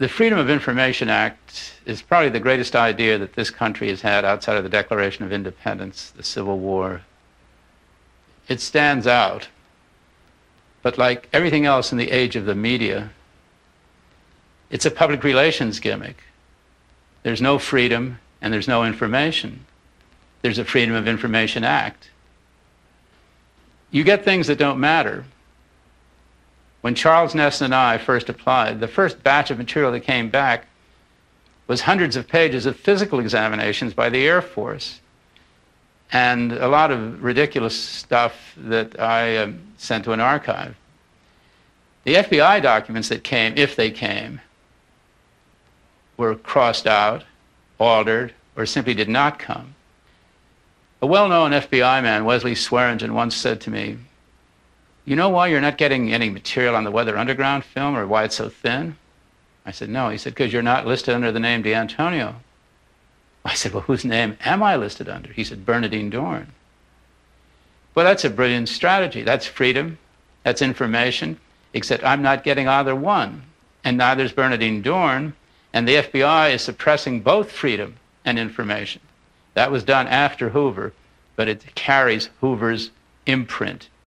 the Freedom of Information Act is probably the greatest idea that this country has had outside of the Declaration of Independence, the Civil War. It stands out. But like everything else in the age of the media, it's a public relations gimmick. There's no freedom and there's no information. There's a Freedom of Information Act. You get things that don't matter. When Charles Ness and I first applied, the first batch of material that came back was hundreds of pages of physical examinations by the Air Force and a lot of ridiculous stuff that I uh, sent to an archive. The FBI documents that came, if they came, were crossed out, altered, or simply did not come. A well known FBI man, Wesley Swearingen, once said to me, you know why you're not getting any material on the Weather Underground film or why it's so thin? I said, No. He said, Because you're not listed under the name de Antonio. I said, Well, whose name am I listed under? He said, Bernardine Dohrn. Well, that's a brilliant strategy. That's freedom, that's information, except I'm not getting either one. And neither is Bernardine Dohrn, and the FBI is suppressing both freedom and information. That was done after Hoover, but it carries Hoover's imprint